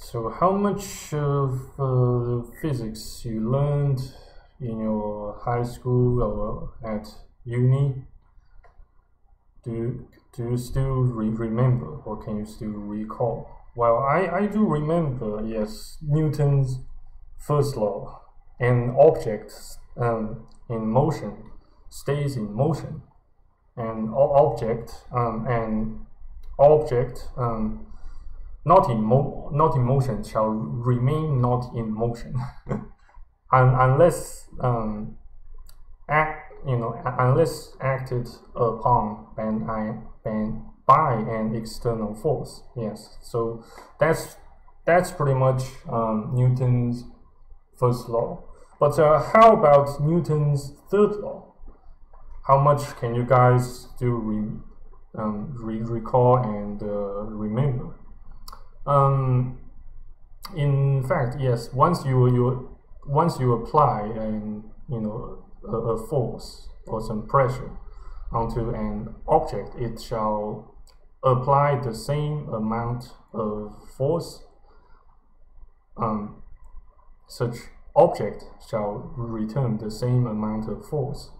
So, how much of uh, physics you learned in your high school or at uni? Do you, do you still re remember, or can you still recall? Well, I, I do remember, yes, Newton's first law. An object um, in motion stays in motion, and object um, and object um, not in mo not in motion shall remain not in motion, Un unless um, act you know unless acted upon by, by an external force. Yes, so that's that's pretty much um, Newton's first law. But uh, how about Newton's third law? How much can you guys still re, um, re recall and uh, remember? Um, in fact, yes. Once you you once you apply and you know a, a force or some pressure onto an object, it shall apply the same amount of force. Um, such object shall return the same amount of force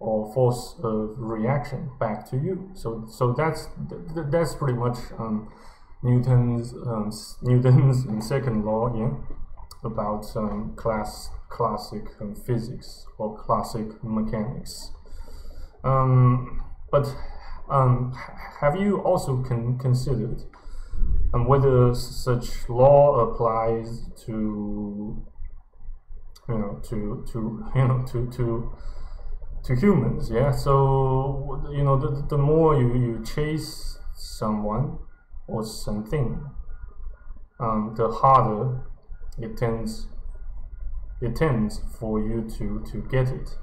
or force of reaction back to you. So so that's that's pretty much um, Newton's um, Newton's second law, yeah, about um, class classic um, physics or classic mechanics. Um, but um, have you also con considered um, whether such law applies to you know to to you know to to to humans? Yeah. So you know the the more you you chase someone or something, um, the harder it tends it tends for you to to get it.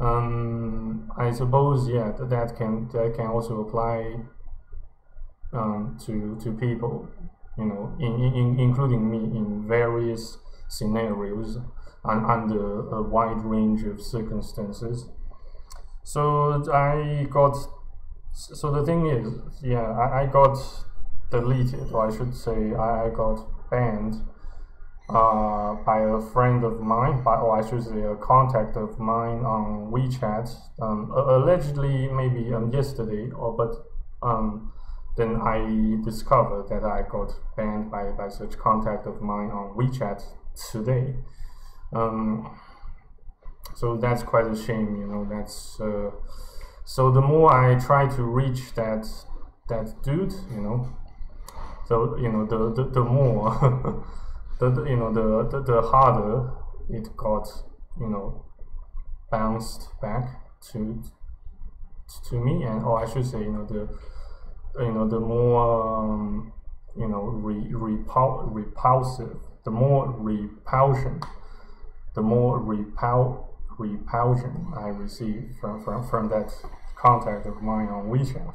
Um, I suppose yeah that, can that can also apply um, to to people, you know, in, in, including me in various scenarios and under a wide range of circumstances. So I got so the thing is, yeah, I, I got deleted, or I should say, I, I got banned uh, by a friend of mine, by, or I should say, a contact of mine on WeChat. Um, allegedly, maybe um, yesterday, or but um, then I discovered that I got banned by, by such contact of mine on WeChat today. Um, so that's quite a shame, you know. That's uh, so the more I try to reach that that dude, you know, so you know the the, the more the, the, you know the, the the harder it got you know bounced back to to me and or I should say you know the you know the more um, you know re, repul repulsive the more repulsion the more repul repulsion I receive from, from, from that contact of mine on WeChat.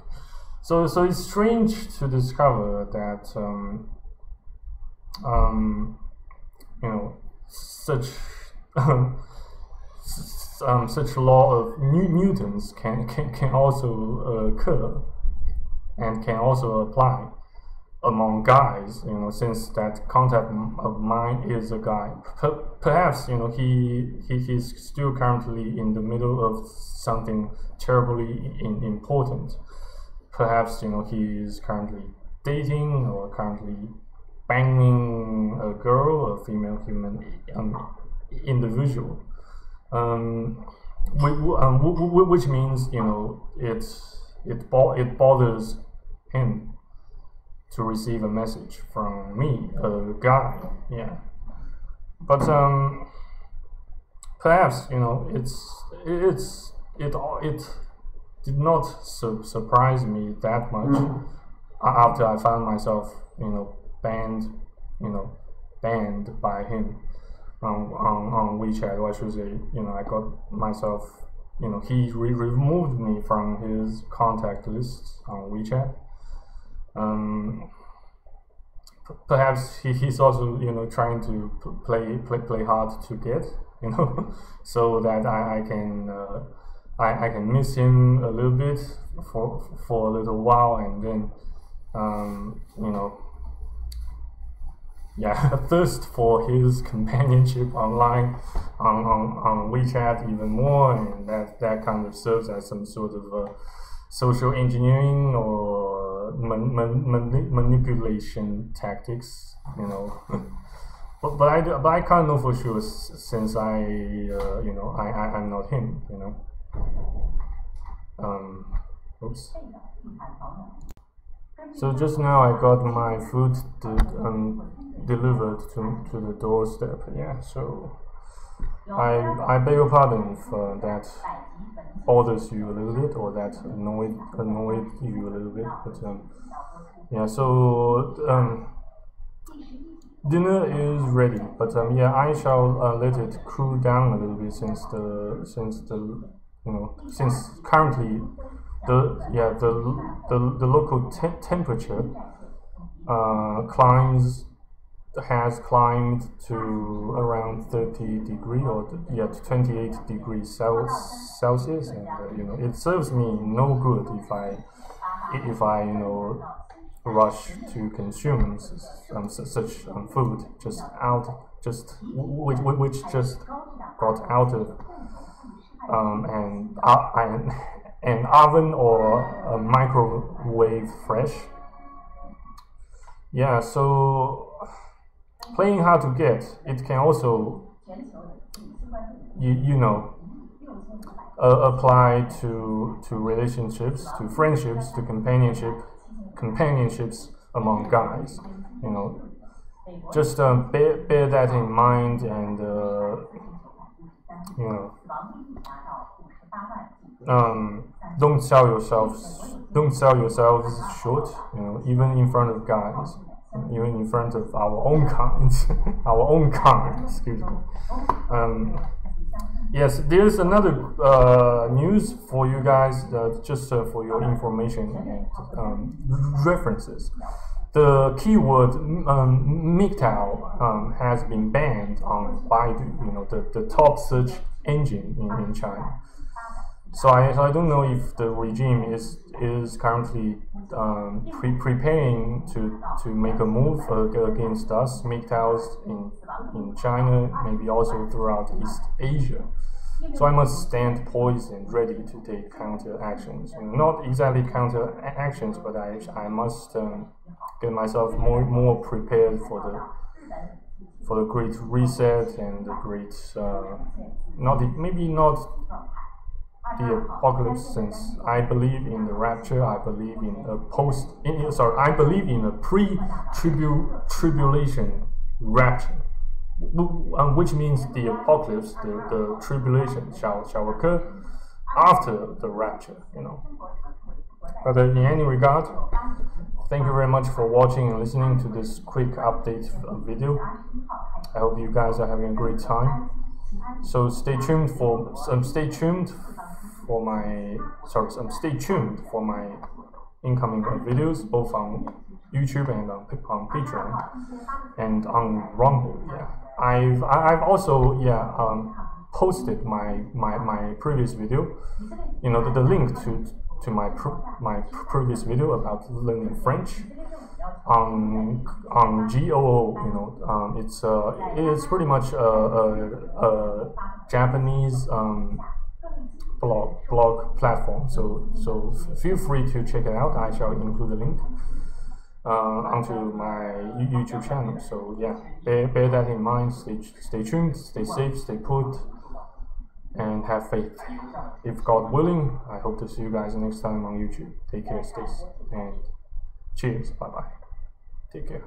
So, so it's strange to discover that um, um, you know such um, such law of Newton's can, can, can also occur and can also apply among guys, you know, since that contact of mine is a guy. perhaps, you know, he, he he's still currently in the middle of something terribly important perhaps you know he is currently dating or currently banging a girl, a female human um, individual, um, um, which means you know it it bo it bothers him to receive a message from me, a guy, yeah. But um, perhaps you know it's it's it it did not su surprise me that much mm. after I found myself, you know, banned, you know, banned by him on on, on WeChat. Or I should say, you know, I got myself, you know, he re removed me from his contact list on WeChat. Um, perhaps he, he's also, you know, trying to play play play hard to get, you know, so that I, I can. Uh, I, I can miss him a little bit for for a little while and then um, you know yeah thirst for his companionship online on, on, on WeChat even more, and that that kind of serves as some sort of uh, social engineering or man, man, manipulation tactics, you know. but but I but I can't know for sure since I uh, you know I, I I'm not him, you know. Um, oops. So just now I got my food um, delivered to, to the doorstep. Yeah, so I I beg your pardon uh, that bothers you a little bit or that annoyed annoyed you a little bit. But um, yeah, so um, dinner is ready. But um, yeah, I shall uh, let it cool down a little bit since the since the you know since currently the yeah the the, the local te temperature uh, climbs has climbed to around 30 degree or yeah 28 degrees Celsius and uh, you know it serves me no good if I if I you know rush to consume um, such um, food just out just which, which just got out of um, and uh, an oven or a microwave fresh. Yeah, so playing hard to get, it can also, you, you know, uh, apply to to relationships, to friendships, to companionship, companionships among guys. You know, just uh, bear, bear that in mind and uh, you know um, don't sell yourselves don't sell yourselves short you know even in front of guys even in front of our own kind our own kind excuse me um, yes there's another uh, news for you guys uh, just uh, for your information and um, references the keyword um, MGTOW um, has been banned on Baidu, you know, the, the top search engine in, in China. So I, so I don't know if the regime is is currently um, pre preparing to, to make a move against us, MGTOWs in, in China, maybe also throughout East Asia. So I must stand poised and ready to take counter actions. Not exactly counter actions, but I, I must um, get myself more more prepared for the for the great reset and the great uh, not maybe not the apocalypse since I believe in the rapture, I believe in a post, in, sorry, I believe in a pre-tribulation rapture, um, which means the apocalypse, the, the tribulation shall, shall occur after the rapture, you know. But in any regard, thank you very much for watching and listening to this quick update video. I hope you guys are having a great time. So stay tuned for um, stay tuned for my sorry, um, stay tuned for my incoming videos both on YouTube and on, on Patreon and on Rumble. Yeah, I've I've also yeah um, posted my, my my previous video. You know the, the link to to my pr my previous video about learning French on on GOO. You know, um, it's uh, it's pretty much a, a, a Japanese um, blog blog platform. So so feel free to check it out. I shall include the link uh, onto my YouTube channel. So yeah, bear, bear that in mind. Stay stay tuned. Stay safe. Stay put. And have faith. If God willing, I hope to see you guys next time on YouTube. Take care, stay and cheers. Bye bye. Take care.